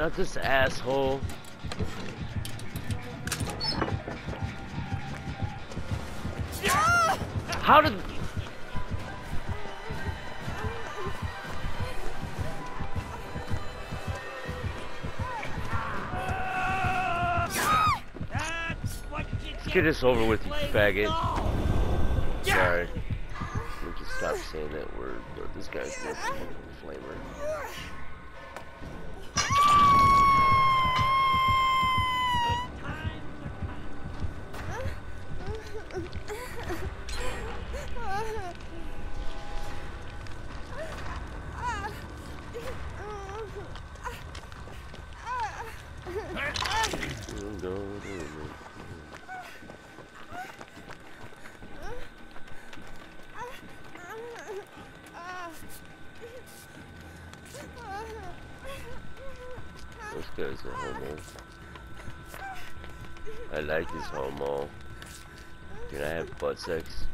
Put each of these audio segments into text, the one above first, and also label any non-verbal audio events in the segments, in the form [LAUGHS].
Not this asshole. How did... Let's get this over with, you faggot. Sorry. Let me just stop saying that word, but this guy's no flamer. This guy's a homo. I like this homo. Can I have butt sex?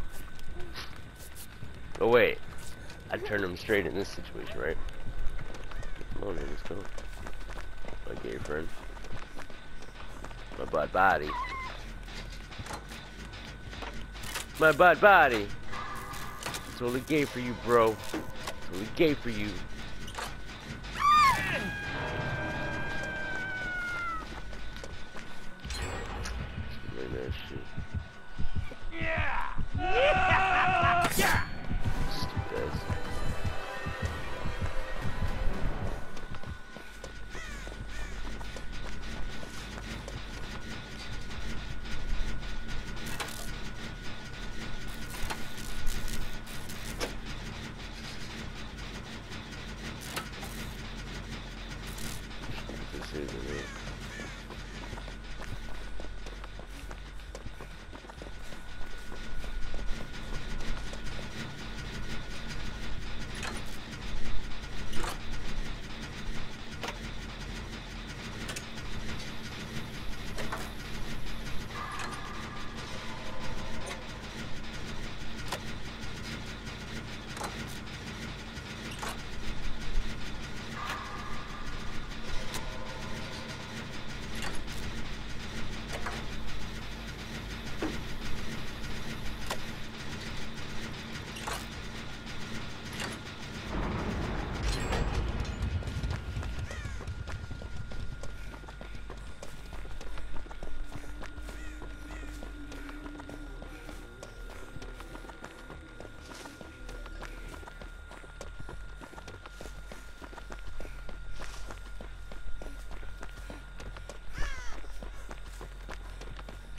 Oh wait, I turned him straight in this situation, right? Come on, man, let's go. My gay friend. My butt body. My butt body. It's only gay for you, bro. Only gay for you. Look at that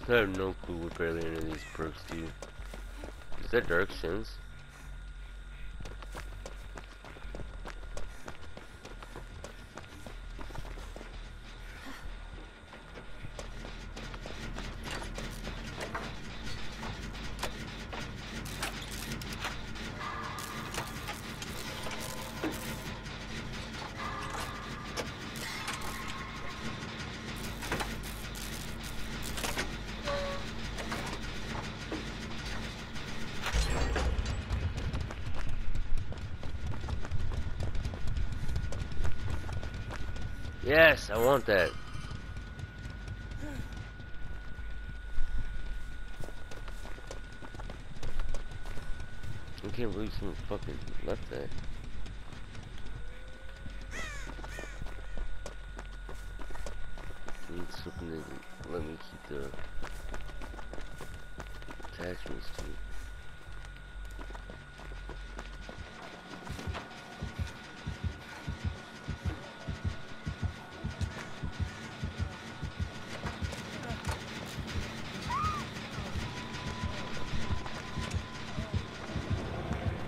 I have no clue what barely any of these perks do. Is that Dark Sense? Yes, I want that. I can't believe someone fucking left that. Need something to let me keep the attachments to.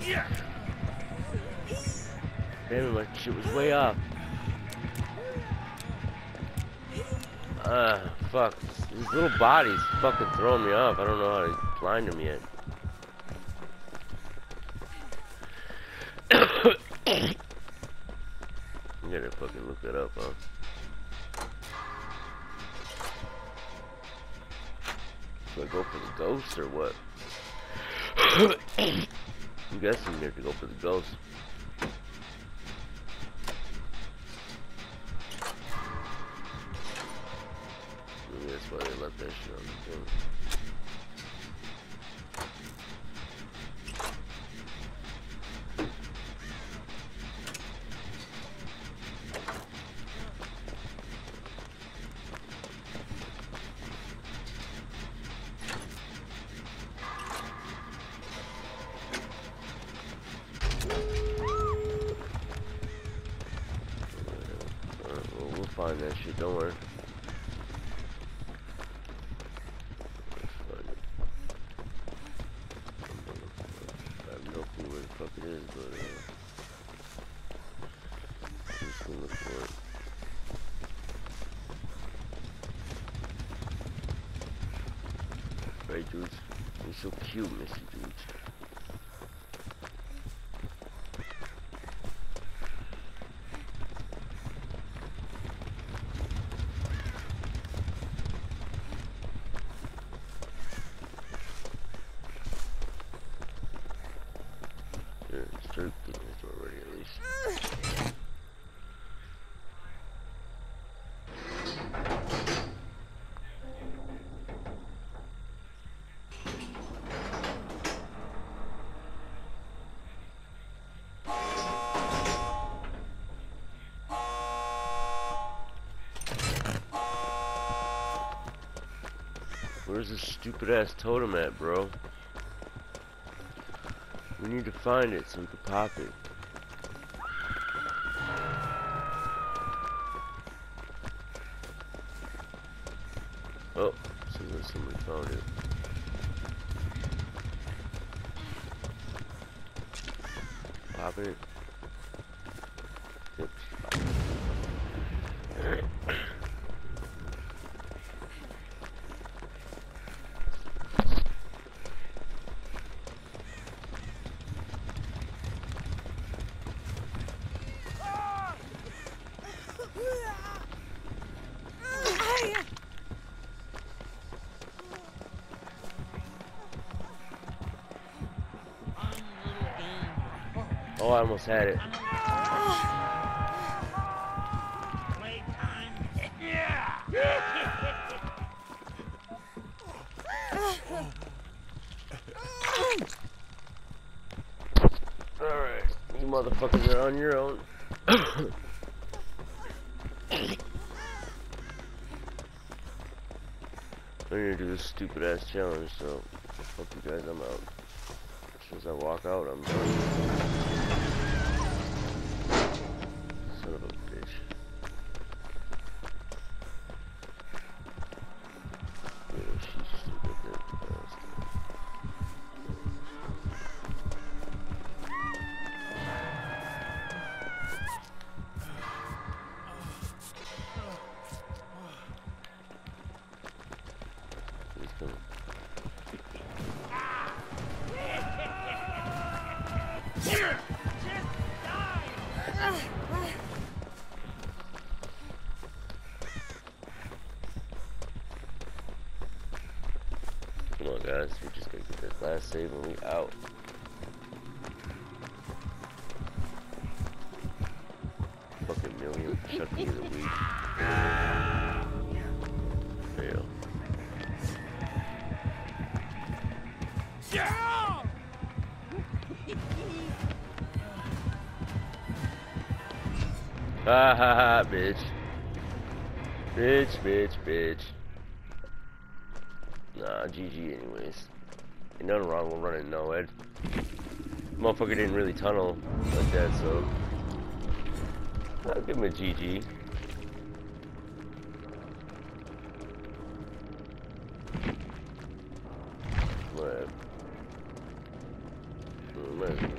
Damn it, my shit was way up. Ah, fuck. These little bodies fucking throwing me off. I don't know how to blind them yet. [COUGHS] You gotta fucking look that up, huh? Do I go for the ghost or what? [COUGHS] [COUGHS] You guys seem here to go for the ghost. Maybe that's why they left that shit on the. Find that shit, don't worry. I have no clue where the fuck it is, but uh, just for it. Right, dudes? You're so cute, Mr. Dudes. Where's this stupid ass totem at, bro? We need to find it so we can pop it. Oh, seems like somebody found it. Pop it. Oh, I almost had it. Alright, you motherfuckers are on your own. I'm gonna do this stupid ass challenge, so fuck you guys, I'm out. As soon as I walk out, I'm done. Guys. We just gotta get this last save and we out. Fucking million Chucky of the week. Fail. [LAUGHS] Ha ha ha, bitch. Bitch, bitch, bitch. Nah, GG anyways. Ain't nothing wrong with running NOED. Motherfucker didn't really tunnel like that, so I'll give him a GG. Whatever.